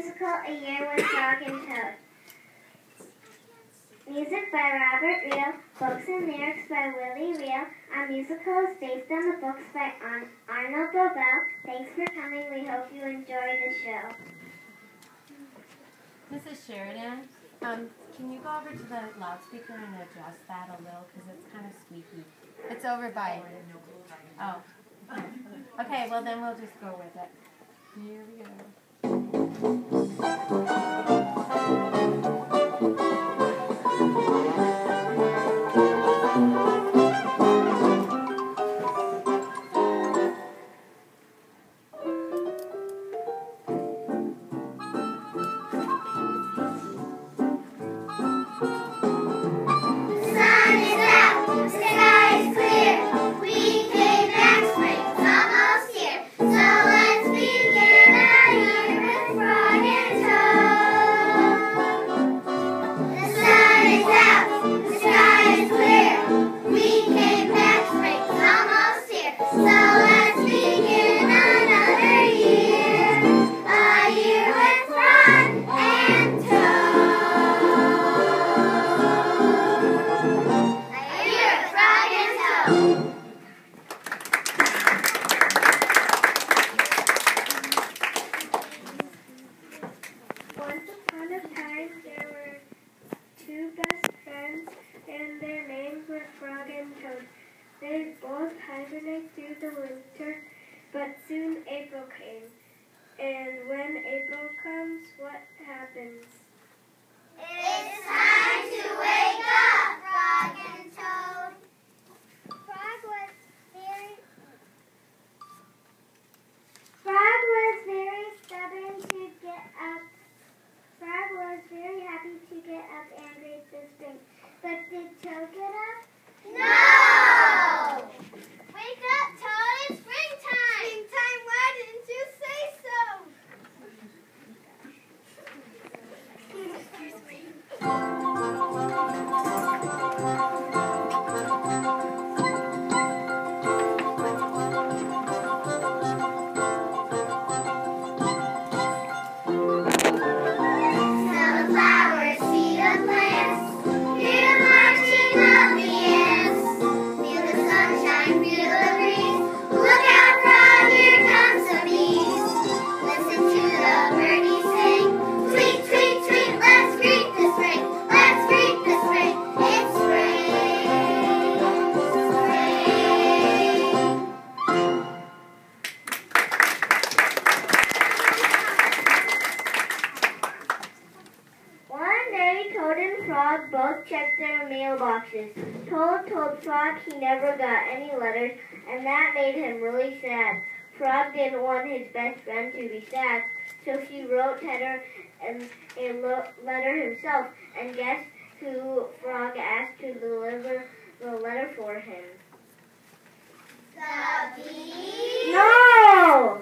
musical A Year with Frog and Toad. Music by Robert Reale, books and lyrics by Willie Reale. Our musical is based on the books by Ar- Arnold Lobel. Thanks for coming. We hope you enjoy the show. Mrs. Sheridan, um, can you go over to the loudspeaker and adjust that a little because it's kind of squeaky. It's over by. Oh. Okay, well then we'll just go with it. Here we Thank you. Through the winter, but soon April came. And when April comes, what happens? It's time to wake up, Frog and Toad. Frog was very Frog was very stubborn to get up. Frog was very happy to get up and greet the spring. Checked their mailboxes. Toad told Frog he never got any letters, and that made him really sad. Frog didn't want his best friend to be sad, so he wrote Tedder and a letter himself. And guess who Frog asked to deliver the letter for him? The bee. No.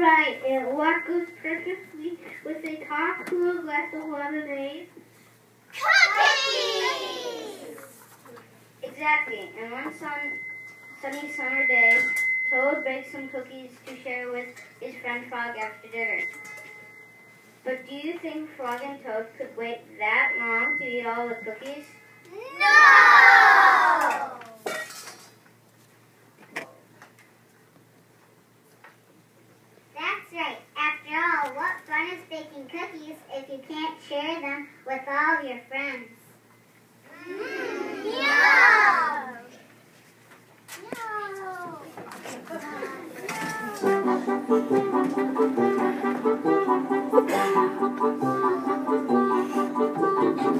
Right. And what goes perfectly with a hot, cool glass of lemonade? Cookies! Exactly. And one sun, sunny summer day, Toad baked some cookies to share with his friend Frog after dinner. But do you think Frog and Toad could wait that long to eat all the cookies? No! That's right. After all, what fun is baking cookies if you can't share them with your friends?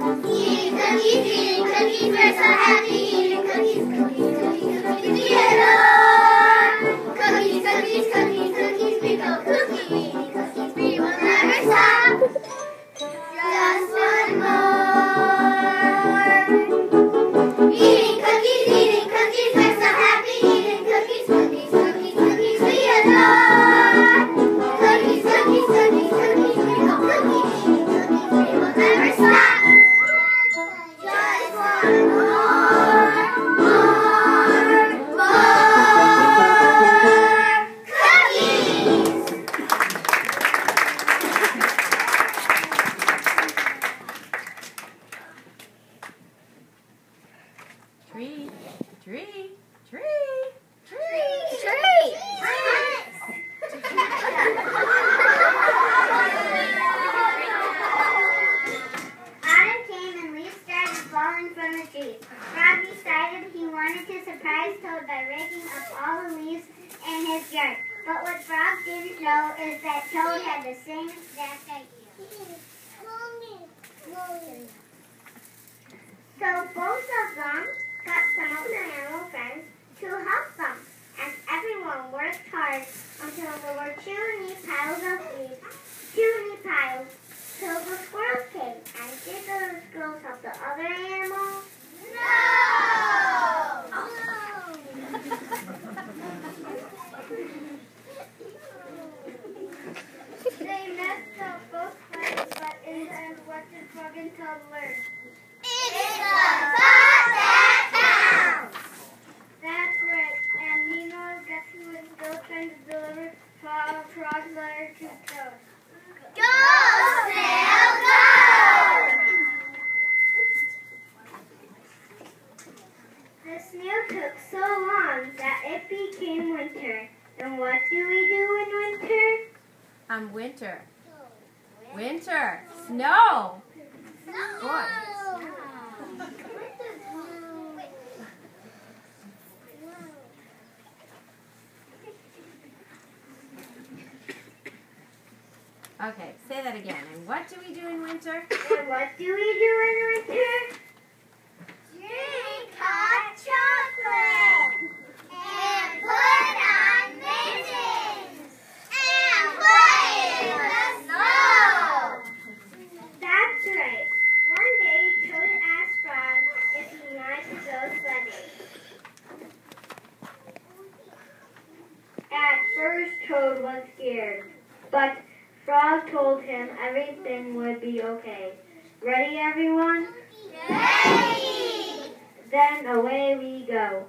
Cookies, eating Tree, tree, tree. Tree, Autumn came and leaves started falling from the trees. Frog decided he wanted to surprise Toad by raking up all the leaves in his yard. But what Frog didn't know is that Toad had the same exact idea. So both of them of their animal friends to help them. And everyone worked hard until there were two neat piles of leaves, two neat piles, till the squirrels came. And did the squirrels help the other animals? They messed up both friends, but in the end, what did Frog and Toad learn? It's the thought that counts. That's right. And meanwhile, guess who is still trying to deliver Frog, Frog's letter to Toad? Go, snail, go! The snow took so long that it became winter. And what do we do in winter? Um, winter. Winter. Snow. Boy. Okay, say that again. And what do we do in winter? And what do we do in winter? Toad was scared, but Frog told him everything would be okay. Ready, everyone? Ready? Then away we go.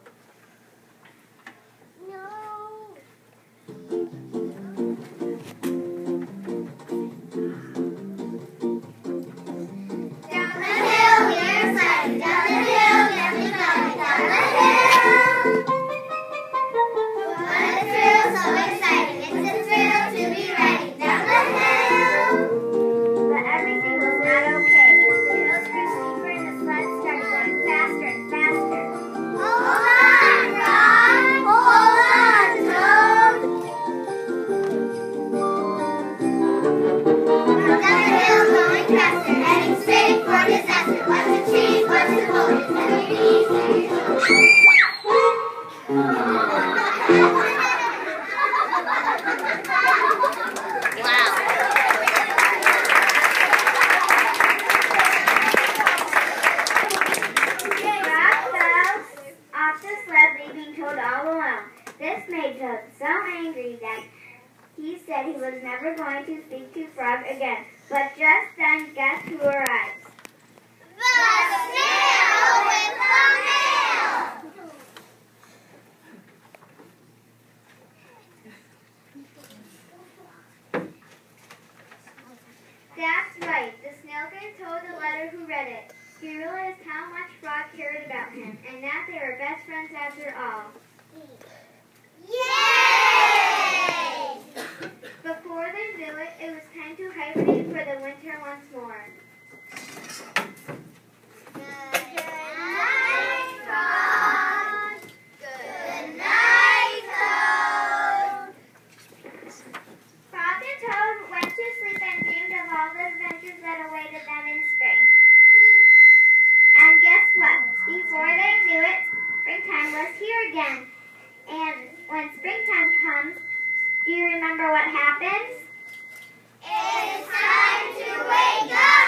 Uh, so angry that he said he was never going to speak to Frog again. But just then, guess who arrived? The snail with the mail! That's right. The snail guy told the letter who read it. He realized how much Frog cared about him, and that they were best friends after all. Do you remember what happens? It's time to wake up!